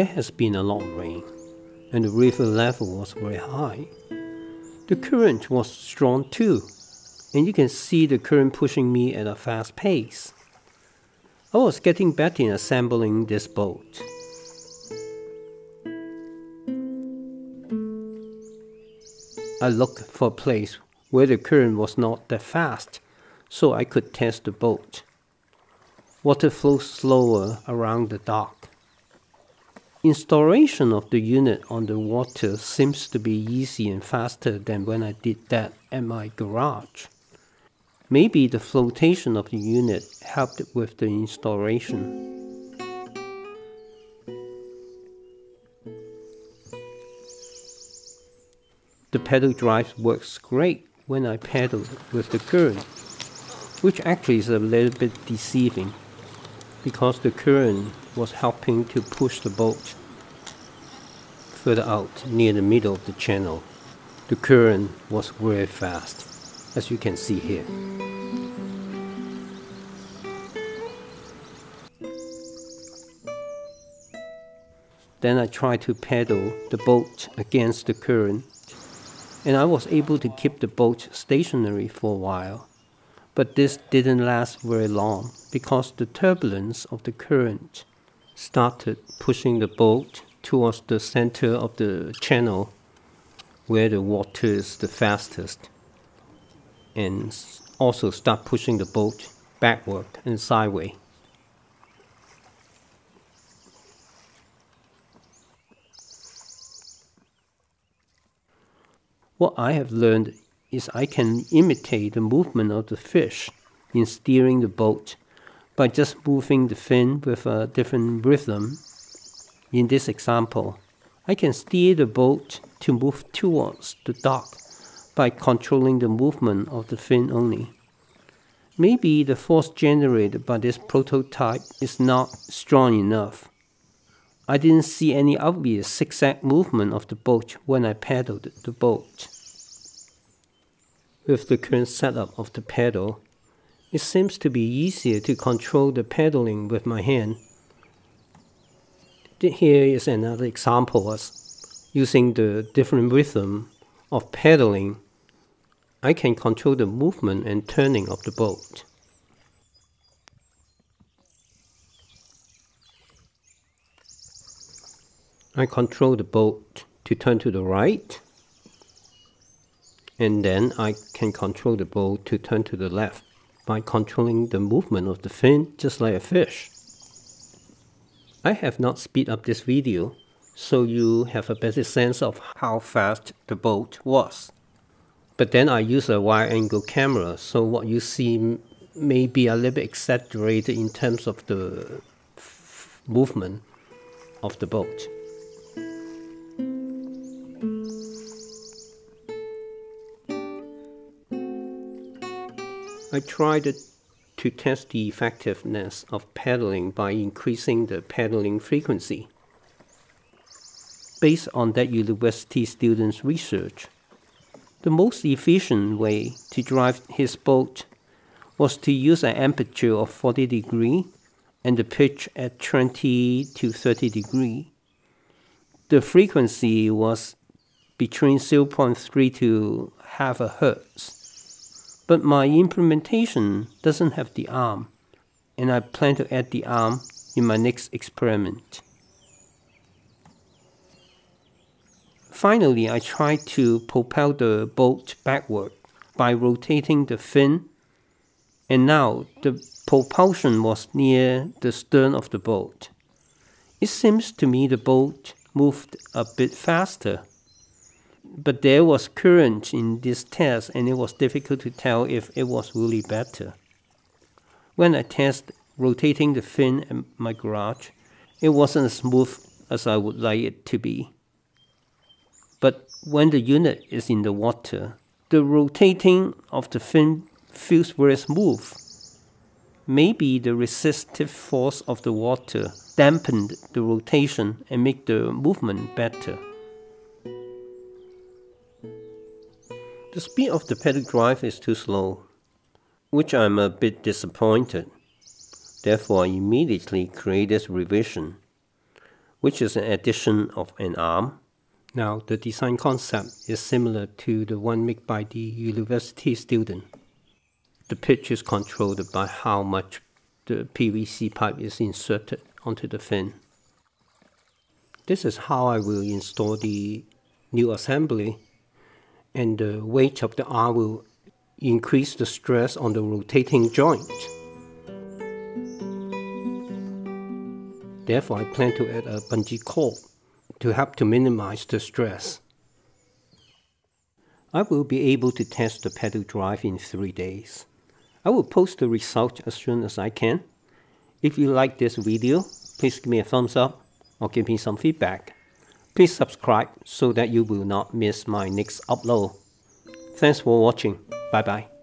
There has been a of rain, and the river level was very high. The current was strong too, and you can see the current pushing me at a fast pace. I was getting better in assembling this boat. I looked for a place where the current was not that fast so I could test the boat. Water flows slower around the dock. Installation of the unit on the water seems to be easy and faster than when I did that at my garage. Maybe the flotation of the unit helped with the installation. The pedal drive works great when I pedal with the current, which actually is a little bit deceiving because the current was helping to push the boat further out near the middle of the channel. The current was very fast, as you can see here. Then I tried to paddle the boat against the current, and I was able to keep the boat stationary for a while. But this didn't last very long because the turbulence of the current started pushing the boat towards the center of the channel where the water is the fastest and also start pushing the boat backward and sideways. What I have learned is I can imitate the movement of the fish in steering the boat by just moving the fin with a different rhythm. In this example, I can steer the boat to move towards the dock by controlling the movement of the fin only. Maybe the force generated by this prototype is not strong enough. I didn't see any obvious zigzag movement of the boat when I paddled the boat. With the current setup of the pedal, it seems to be easier to control the pedaling with my hand. Here is another example of using the different rhythm of pedaling. I can control the movement and turning of the boat. I control the boat to turn to the right and then I can control the boat to turn to the left by controlling the movement of the fin just like a fish. I have not speed up this video so you have a better sense of how fast the boat was. But then I use a wide angle camera so what you see may be a little bit exaggerated in terms of the movement of the boat. I tried to test the effectiveness of pedaling by increasing the pedaling frequency. Based on that university student's research, the most efficient way to drive his boat was to use an aperture of 40 degree and the pitch at 20 to 30 degree. The frequency was between 0.3 to half a hertz but my implementation doesn't have the arm, and I plan to add the arm in my next experiment. Finally, I tried to propel the boat backward by rotating the fin, and now the propulsion was near the stern of the boat. It seems to me the boat moved a bit faster but there was current in this test and it was difficult to tell if it was really better. When I tested rotating the fin in my garage, it wasn't as smooth as I would like it to be. But when the unit is in the water, the rotating of the fin feels very smooth. Maybe the resistive force of the water dampened the rotation and make the movement better. The speed of the pedal drive is too slow, which I'm a bit disappointed. Therefore, I immediately create this revision. which is an addition of an arm. Now, the design concept is similar to the one made by the university student. The pitch is controlled by how much the PVC pipe is inserted onto the fin. This is how I will install the new assembly and the weight of the arm will increase the stress on the rotating joint. Therefore, I plan to add a bungee cord to help to minimize the stress. I will be able to test the pedal drive in three days. I will post the result as soon as I can. If you like this video, please give me a thumbs up or give me some feedback. Please subscribe so that you will not miss my next upload. Thanks for watching. Bye bye.